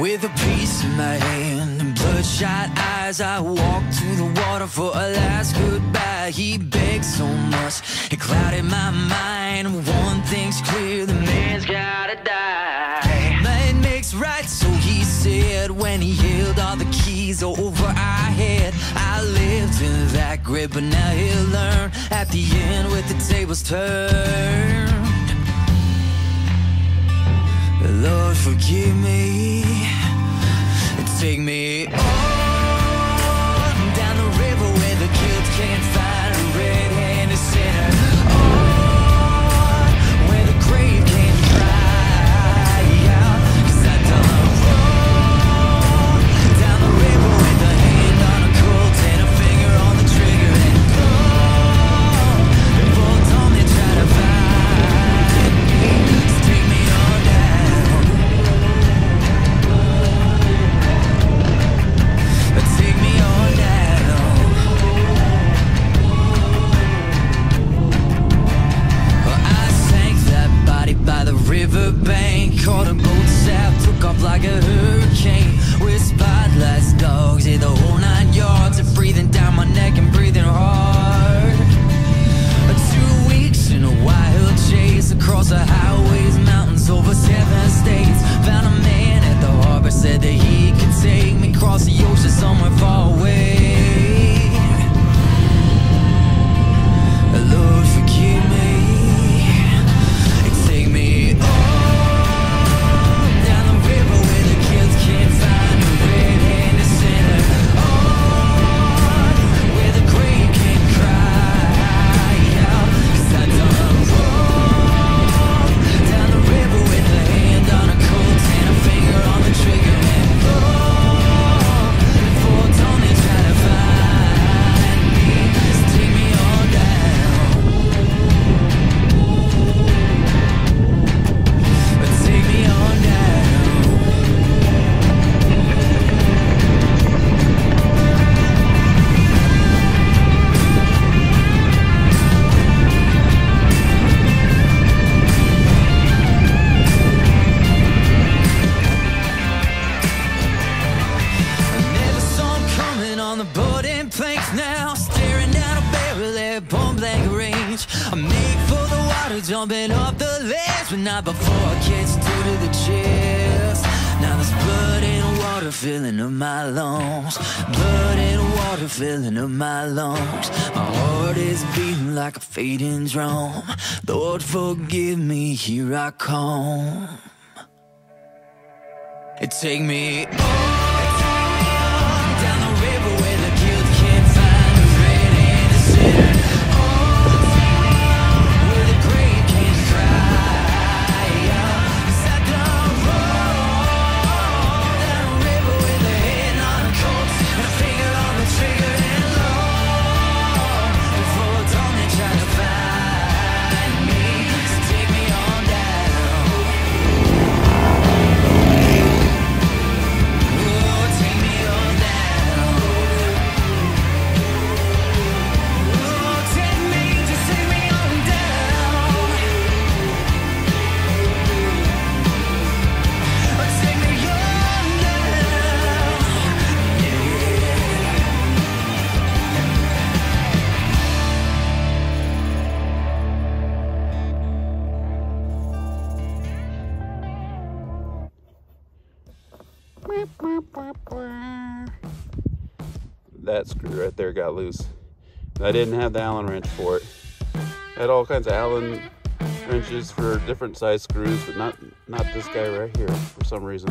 With a piece in my hand and bloodshot eyes, I walked to the water for a last goodbye. He begged so much, it clouded my mind. One thing's clear, the man's gotta die. Man makes right, so he said when he held all the keys over our head. I lived in that grip, but now he'll learn at the end with the tables turned. Lord, forgive me. Take me point blank range. I make for the water, jumping off the ledge, but not before I catch two to the chest. Now there's blood and water filling up my lungs. Blood and water filling up my lungs. My heart is beating like a fading drum. Lord, forgive me, here I come. It take me on. That screw right there got loose. I didn't have the Allen wrench for it. I had all kinds of Allen wrenches for different size screws, but not not this guy right here for some reason.